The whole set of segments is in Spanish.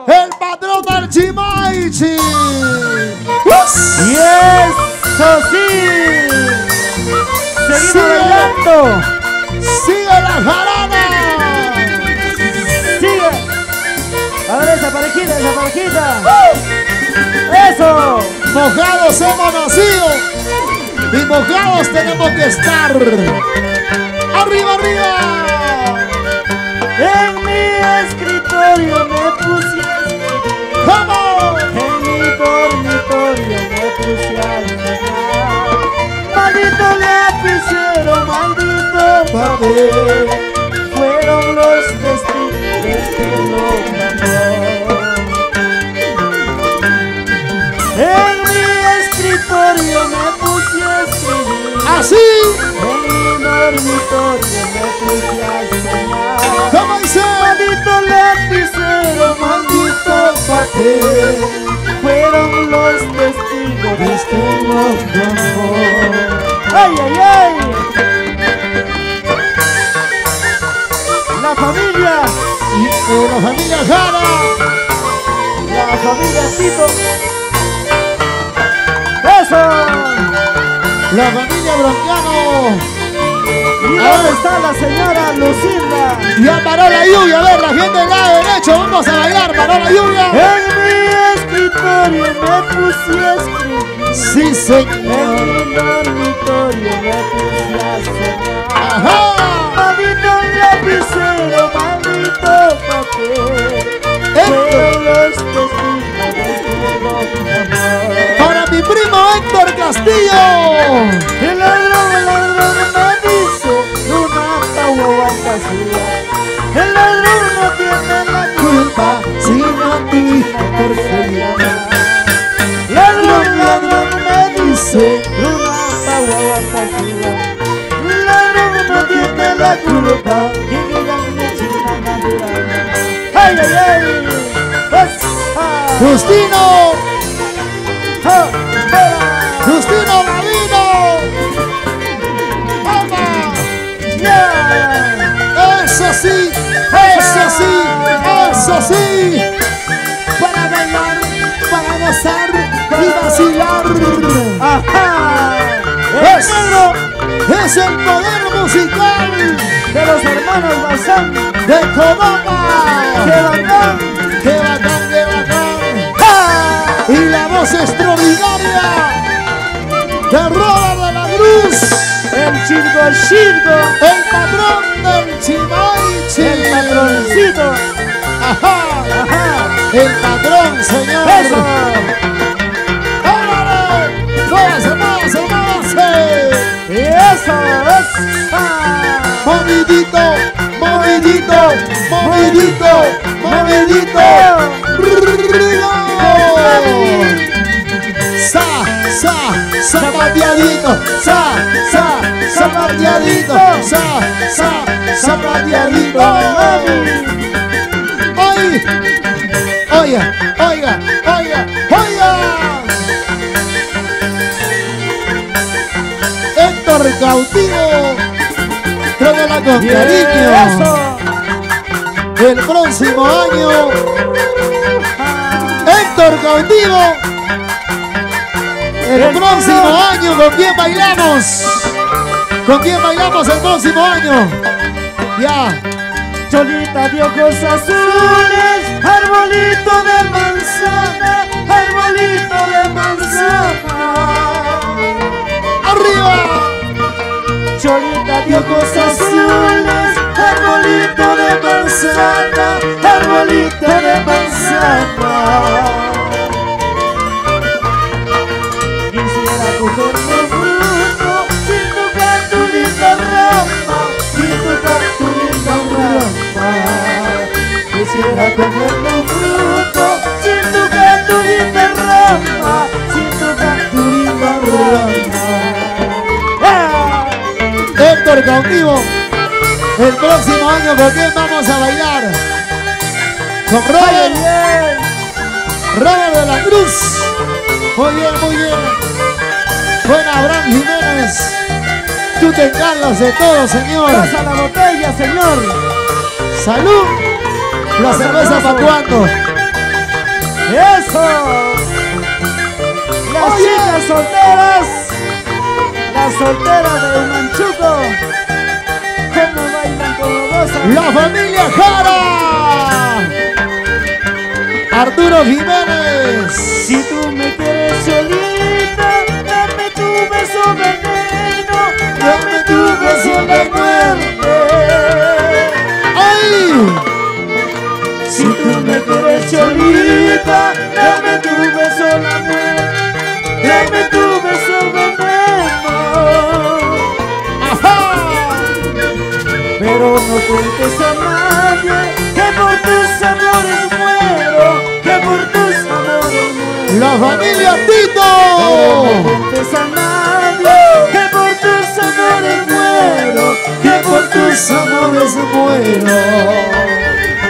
El patrón del Chimaichi. Y eso sí. Seguimos Sigue. bailando. Sigue la jarana. Sigue. A ver esa parejita, esa parejita. Eso. Mojados hemos nacido. Y mojados tenemos que estar. Arriba, arriba. En mi escritorio me puse. ¡Vamos! En mi dormitorio me soñar. Maldito lapicero, maldito papel. Fueron los testigos de este loco mi escritorio me puse a escribir. Así. En mi dormitorio me puse a soñar. ¿Cómo dice? Maldito lapicero, maldito papel. Fueron los testigos de este loco amor. ¡Ay, ay, ay! La familia, Y eh, la familia Jara. la familia Tito. ¡Eso! La familia Bronquiano. ¿Y dónde está la señora Lucinda? Ya paró la lluvia. A ver, la gente del lado derecho. Vamos a bailar. Paró la lluvia. En mi escritorio me puse a escribir. Sí, En señor. mi dormitorio Castillo. El ladrón, el ladrón me dice una tahuaba vacía. El ladrón no tiene la culpa, sino tu hijo por llamar. Ladrón, ladrón me dice una tahuaba vacía. El ladrón no tiene la culpa, que digan que china natural. ¡Ay, ay, ay! Justino. Eso sí. Eso sí. Eso sí. Para bailar. Para gozar. Y vacilar. ¡Ajá! Es, es el poder musical de los hermanos Bazán de Codoma. ¡Qué bacán! ¡Qué bacán, qué bacán! ¡Ah! Y la voz extraordinaria de Cruz, El chirgo chirgo, el patrón del Chimaichi. el patroncito, Ajá, ajá, el patrón, señor. eso, ¡Órale! ¡Muévase, muévase, muévase! y eso, movidito, movidito, movidito. Oiga, oiga, oiga, oiga. Héctor Cautivo, tráigala con Y cariño. eso, El próximo año, Héctor Cautivo. El El próximo año, ¿con quién bailamos? ¿Con quién bailamos el próximo año? Ya. Cholita de ojos azules, arbolito de manzana, Cautivo. El próximo año, ¿con quién vamos a bailar? Con ¡Ay, Robert! Robert de la Cruz. Muy bien, muy bien. Buen Abraham Jiménez. Tú te encargas de todo, señor. ¡Pasa la botella, señor! Salud. La cerveza para cuándo. Eso. Las Oye. chicas solteras. Las solteras de Manchuco. Cómo bailan, cómo gozan. La familia Jara. Arturo Jiménez. Si tú me quieres solita, dame tu beso veneno, dame tu beso de muerte. ¡Ay! Si tú me quieres solita, dame tu beso la muerte,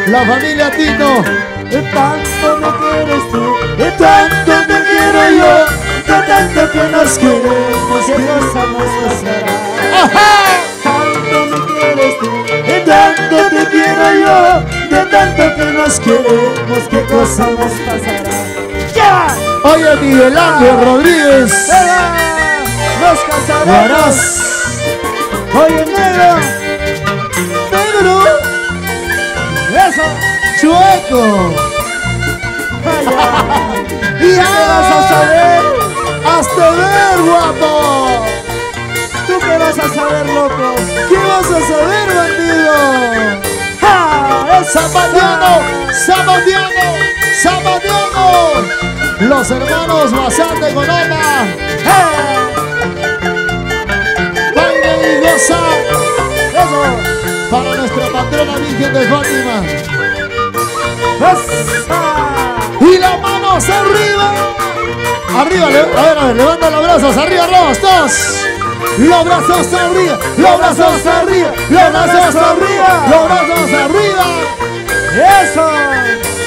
La familia Tito. De tanto me quieres tú, de tanto te quiero yo, de tanto que nos queremos, que nos pasará. ¡Ajá! Tanto me quieres tú, de tanto te quiero yo, de tanto que nos queremos, que cosa nos pasará. ¡Ya! Oye, Miguel Ángel Rodríguez. Nos casaremos. Oye, Negro. Chueco. Y ¿Qué vas a saber? Hasta ver, guapo. ¿Tú qué vas a saber, loco? ¿Qué vas a saber, bandido? ¡Ja! ¡Esa Zapateando, zapateando, zapateando. Los hermanos Basante Coloma. Baile y goza patrona Virgen de Fátima. ¡Esa! Y las manos arriba. Arriba, a ver, a ver, levanta los brazos, arriba los dos. Los brazos arriba, los brazos arriba, los brazos arriba, los brazos arriba. ¡Eso!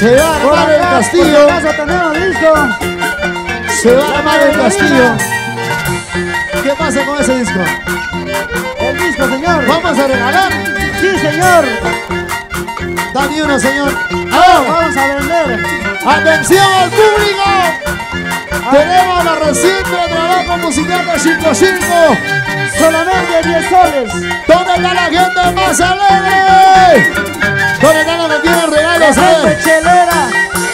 Se va a Por armar el acá, por castillo, tenemos se va a armar el castillo. ¿Qué pasa con ese disco? El disco, señor. Vamos a regalar. Sí, señor. Dame uno, señor. Ah, ¡Ah! vamos a vender. ¡Atención al público! Tenemos la reciente trabajo musical de Circo Circo. Solamente 10 soles. ¿Dónde está la gente más alegre? ¿Dónde están los que tienen regalos?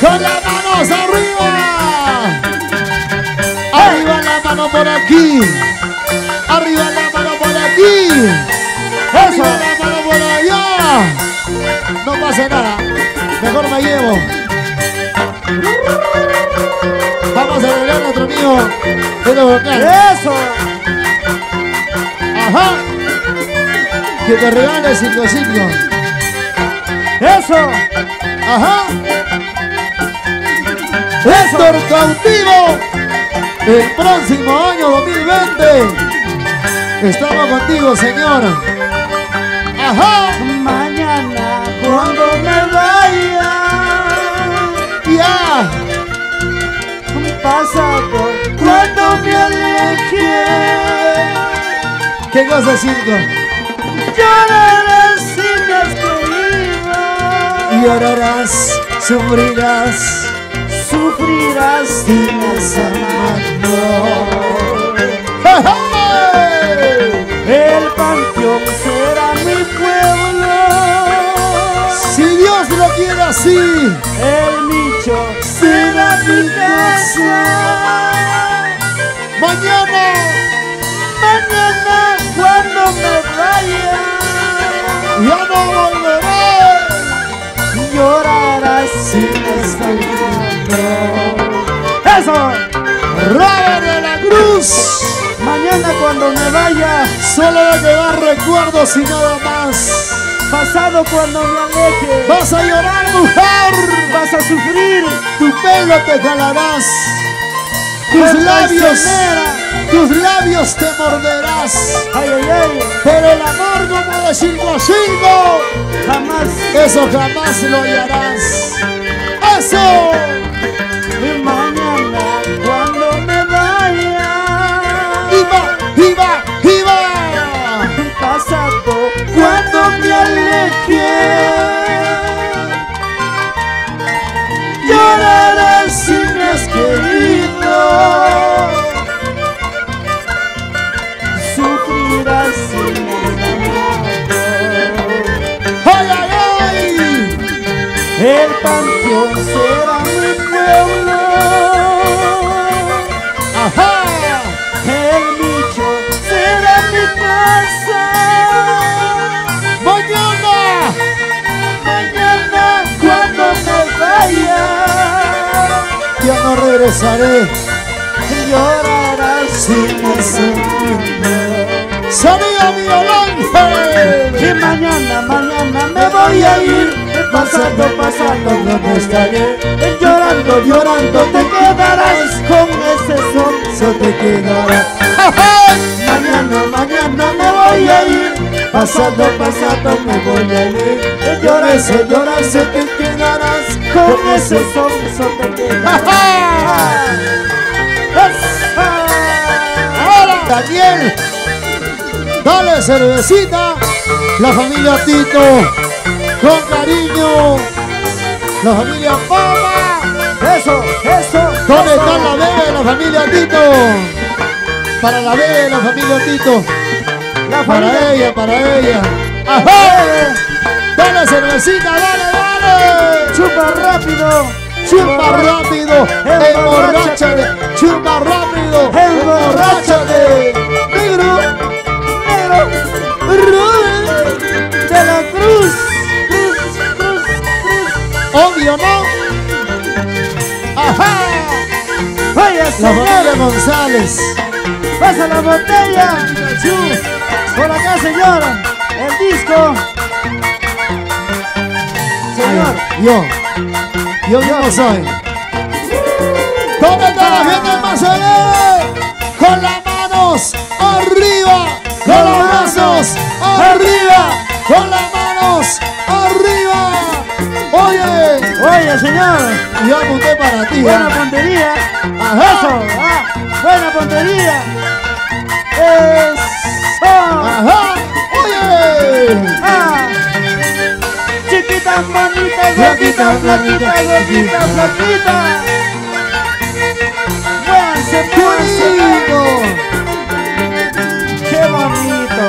Con las manos arriba. Arriba la mano por aquí. Arriba la mano por aquí. Arriba la mano por allá. No pasa nada. Mejor me llevo. Vamos a a nuestro amigo. Eso. Ajá. Que te regale cinco cinco. Eso. Ajá. Héctor Cautivo. El próximo año 2020. Estamos contigo, señor. Ajá. Mañana cuando me vaya. Ya. Pasado cuando me aleje. ¿Qué cosa, cinco? Lloraré Llorarás, sufrirás. Sufrirás has amado. ¡Hey! El panteón será mi pueblo. Si Dios lo quiere así. El nicho será mi casa. Mañana. Mañana cuando me vaya. Ya no volveré. Llorarás si me amando. ¡Eso! Robert de la Cruz. Mañana cuando me vaya, Solo va a quedar recuerdos y nada más. pasado cuando me aleje, Vas a llorar, mujer. vas a sufrir. Tu pelo te jalarás. Tus labios, tus labios te morderás. Ay, ay, ay. Pero el amor como de cinco cinco. Jamás. Eso jamás lo hallarás. Eso. Y mañana cuando me vaya. Iba, iba, iba. Pasado cuando me aleje. Panteón será mi pueblo. Ajá. El nicho será mi casa. Mañana. Mañana cuando me vaya, Ya no regresaré. llorarás sin ese Sonido Ángel. Que mañana, mañana me voy a ir. Pasando, pasando, no estaré Llorando, llorando te quedarás. Con ese sonso te quedarás. Mañana, mañana me voy a ir. Pasando, pasando me voy a ir. Llorarse, llorarse te quedarás. Con ese sonso te quedarás. Ahora, Daniel. Dale cervecita. La familia Tito. Con cariño. La familia Pama. Eso, eso ¿Dónde eso. está la bebé de la familia Tito? Para la bebé de la familia Tito. La Para ella, para ella. ¡Ajá! Dale cervecita, dale, dale. Chupa rápido Chupa rápido, emborráchate, chupa rápido, emborráchate. Cruz Cruz, cruz, cruz obvio, ¿no? Ajá. Vaya La señor, familia González. pasa la botella. Por acá señor El disco Señor Ay, Yo, yo mismo soy. ¿Dónde está la gente más alegre? Con las manos arriba, con las manos arriba, con las Señor yo apunté para ti. Buena ¿eh? puntería. Eso ah, Buena puntería Eso Ajá. Oye. Ah. Chiquita, bonita, Flaquita, gordita, flaquita, flaquita, gordita, flaquita. Muévanse, ¡Qué muévanse. ¡Qué bonito!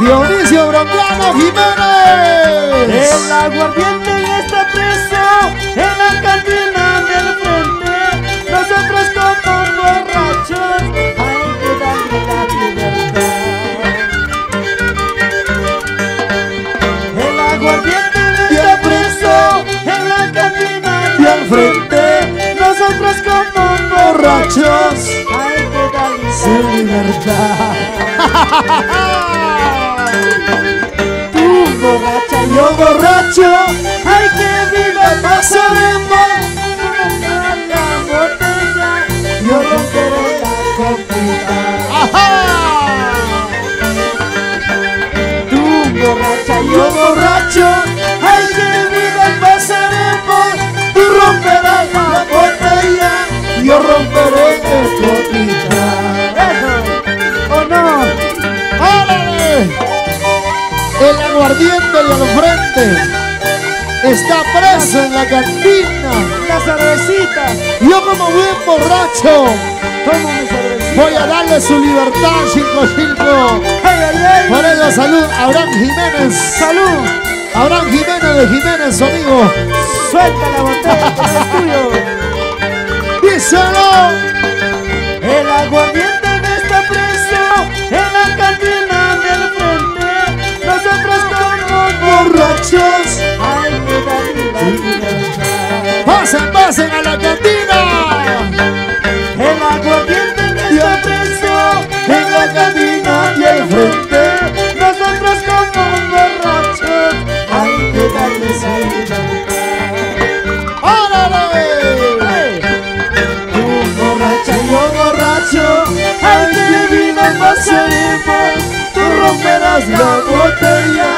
Dionisio Broncano Jiménez. El aguardiente libertad. Tú borracha, yo borracho, hay que vivir pasaremos la botella, yo romperé la copita. ¡Ajá! Tú borracha, yo borracho, hay que vivir pasaremos, tú romperás la botella, Yo romperé en la cantina. la cervecita, Yo como buen borracho tomo mi cervecita. voy a darle su libertad. Ay, ay, ay, Por ello, salud, Abraham Jiménez. salud. Abraham Jiménez de Jiménez, su amigo. Suelta la botella, que es tuyo. Díselo. El aguardiente está preso en la cantina del frente. Nosotros como Borrachos. Pasen a la cantina. El aguardiente está preso en la cantina y al frente. Nosotros como borrachos hay que darle libertad. ¡Órale! Tú borracha, yo borracho, hay que vida pasaremos. Tú romperás la botella,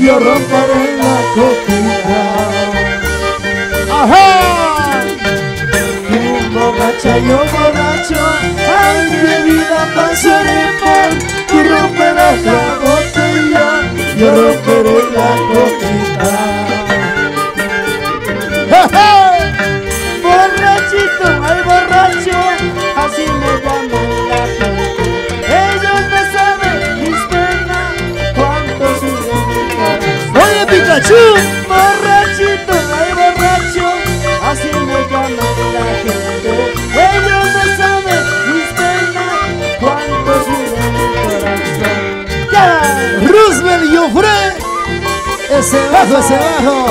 yo romperé la copita. ¡Ajá! Yo borracho, hay que vida pasaremos. Tú romperás la botella, yo romperé la copita. ¡Jeje! Borrachito, ay borracho, así me llaman la gente. Ellos no saben mis penas, cuánto sufren mi. ¡Oye, Pikachu! Borrachito, ay borracho, Ese bajo, ese bajo.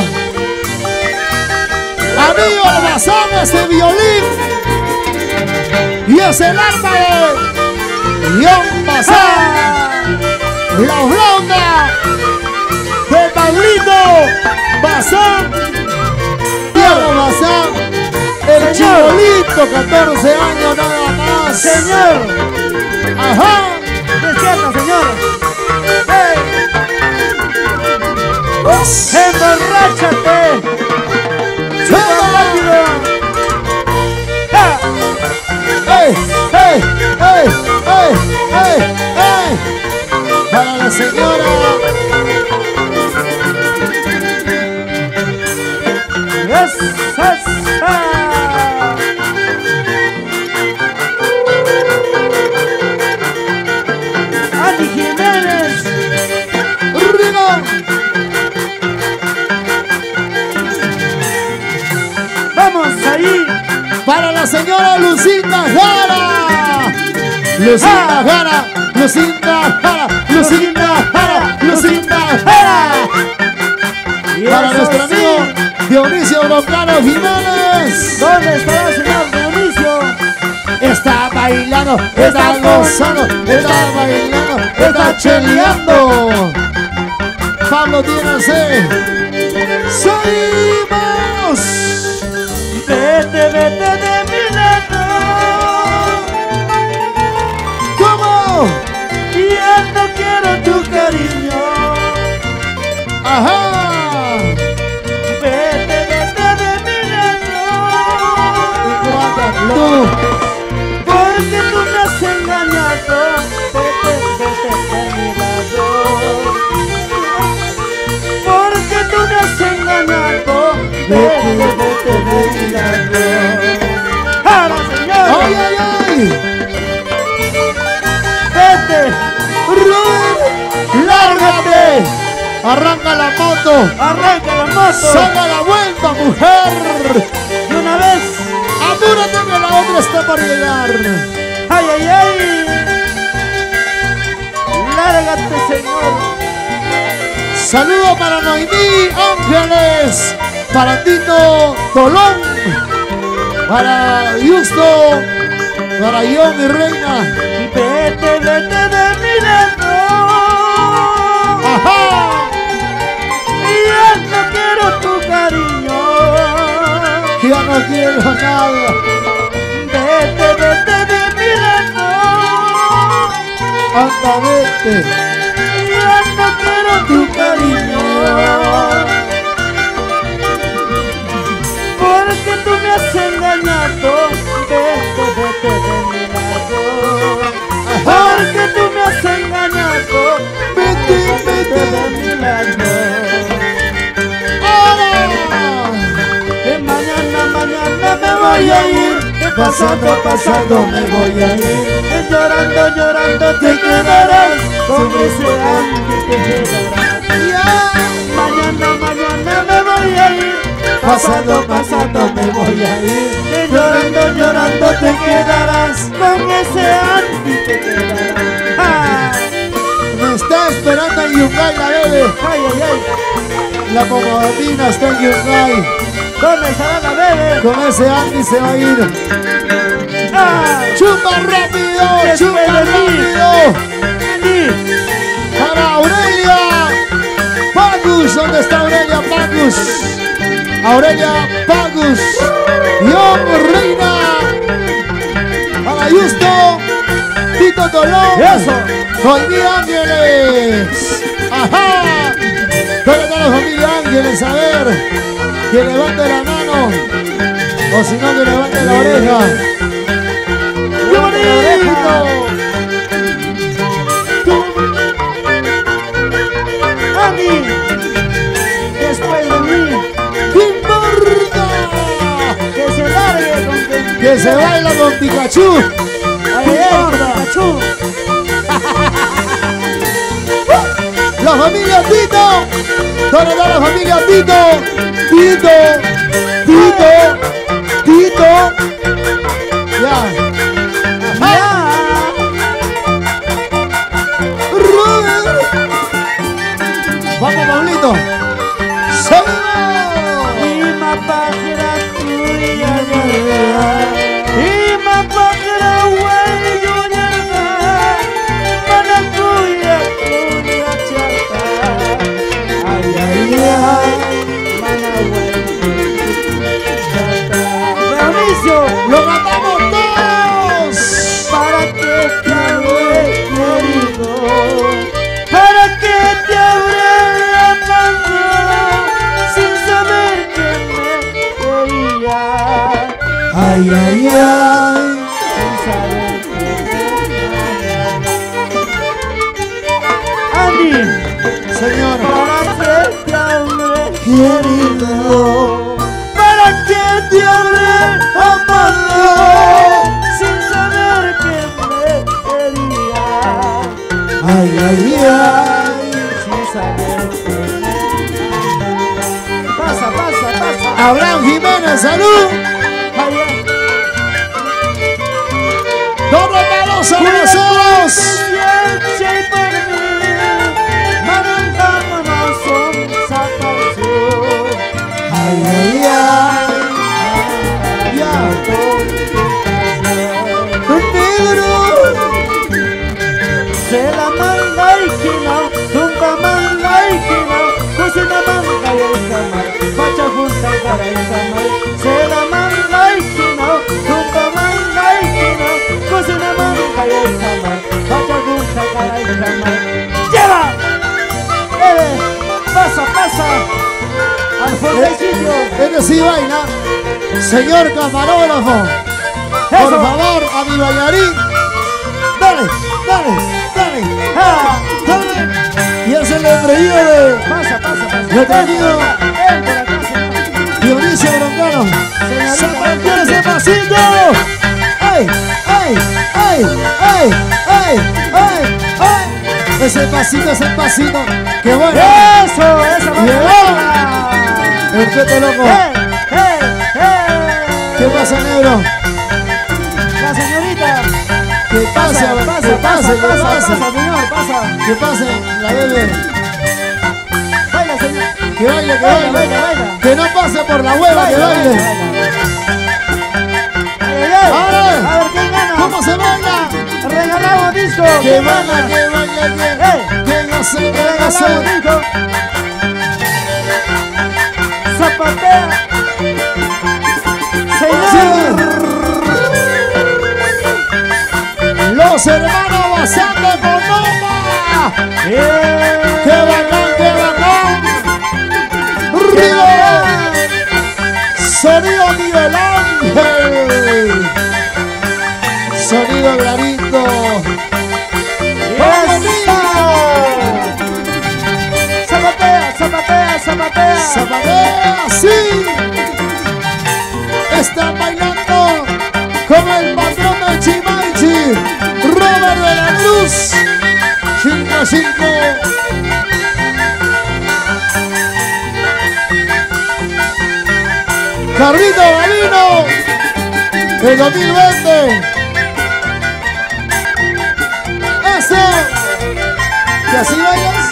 Amigo Bazán, ese violín. Y es el arma de John Bazán. La blonda de Pablito Bazán. Diego Bazán. El chibolito, 14 años nada más. Señor, Ajá. despierta, señor. ¡Hey! ¡Emborráchate! Lucinda Jara. Lucinda Jara. Lucinda Jara. Para nuestro amigo Dionisio Brocano Jiménez. ¿Dónde estará el señor Dionisio? Está bailando, está gozando, está bailando, está cheleando. Pablo tiene sed. ¡Seguimos! Vete, vete de ¡Ajá! Vete, vete de mi lado. Tú, Porque tú me has engañado. Vete, vete de mi lado. Porque tú me has engañado. Vete, vete de mi lado. Arranca la moto. ¡Arranca la moto! Saca la vuelta, mujer. ¡De una vez! Apúrate que la otra está por llegar. ¡Ay, ay, ay! ¡Lárgate, señor! Saludo para Noemí Ángeles, para Tito Tolón, para Justo, para John y Reina. Y vete, vete de mi no quiero nada. Vete, vete de mi lado. Anda, vete. Y ya no quiero tu cariño. Porque tú me has engañado. Vete, vete de mi lado. Porque tú me has engañado. Vete, Vete de mi lado. Voy a ir. Pasando, pasando me voy a ir. Llorando, llorando te quedarás. Con ese Andy te quedarás. Mañana, mañana me voy a ir. Pasando, pasando me voy a ir. Llorando, llorando te quedarás. Con ese Andy te quedarás. ¡Ah! Me está esperando en Yungay la bebé. ¡Ay, ay, ay! La comodina está en Yungay. ¿Dónde estará la bebé? Con ese Andy se va a ir. ¡Ah! ¡Chupa rápido! ¡Chupa rápido! Sí. Para Aurelia Pagus, ¿dónde está Aurelia Pagus? Aurelia Pagus, John Reina, para Justo, Tito Tolón, Eso. Noemí Ángeles, ajá, ¿dónde está la familia Ángeles? A ver, que levante la mano, o si no que levante la oreja. ¡Qué bonito! Andy, después de mí, ¿Qué importa? que se largue con que... Que se baila con Pikachu. ¡Ay, ay, ay, Pikachu! La familia Tito. ¿Dónde está la familia Tito? Tito. Tito. Tito. ¡Ya! Este sí baila. Señor camarógrafo. Por favor, a mi bailarín. Dale, dale, dale, ¡Ah! dale. Y es el engreído de Pasa, pasa, pasa. Señor. Dionisio Broncano. ¡Se mantiene ese pasito! ¡Ay, ay, ay, ay, ay, ay, ay! Ese pasito, ese pasito. ¡Qué bueno! ¡Eso! ¡Esa Llegó. El Pepe loco. ¡Eh! ¡Eh! ¡Eh! ¿Qué pasa, negro? La señorita. ¿Qué pasa? Pasa, ¿Qué pasa, pasa? ¿Qué pasa, pasa? pasa, señor, pasa. ¿Qué pasa? La bebé. Baila, señor. Que baile, que baile. baila, baila. Que no pase por la hueva, que Baila, baile. Ay, ay. Ahora. A ver quién gana. ¿Cómo se baila? Regalamos disco. Que ¿Quién baila, que baila, que. Que no se, que no se. Zapatea. Señor. Zapatea, sí. Están bailando con el patrón de Chimaichi, Robert de la Cruz. 5 a 5. Carlito Balino, el 2020. Eso. ¿Y así bailas?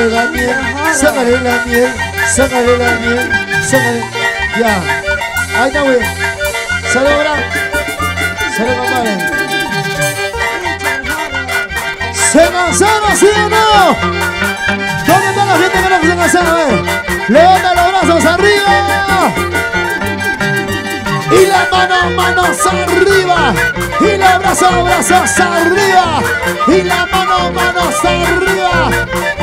Sácale la miel, sácale la miel, sácale la miel, sácale. Ya. Ahí está, güey. Salud, bra. Salud, compadre. ¿Se cansaron, sí o no? ¿Dónde está la gente que no se cansaron? Ver. Levanta los brazos arriba. Y las manos, manos arriba. Y los brazos, brazos arriba. Y las manos, manos arriba.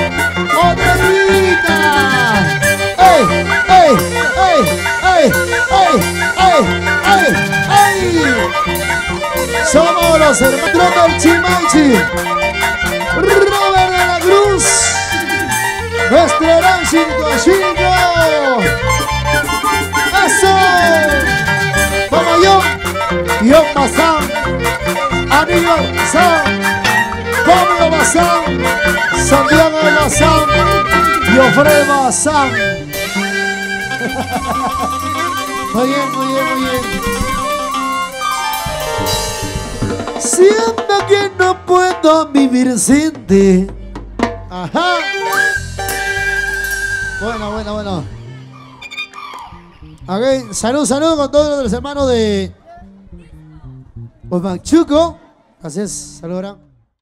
¡Ay! ¡Ay! ¡Ay! ¡Ay! ¡Ay! ¡Ay! ¡Ay! Somos los hermanos Robert Chimanchi, Robert de la Cruz, nuestro gran cinco chico. ¡Eso! Vamos yo, yo pasado, amigo pasado, Pablo Bazán, Santiago Bazán, Yofre Bazán. Muy bien, muy bien, muy bien. Siento que no puedo vivir sin ti. Ajá. Bueno, bueno, bueno. Ok, salud, salud con todos los hermanos de Osmanchuco. Así es, salud, ahora.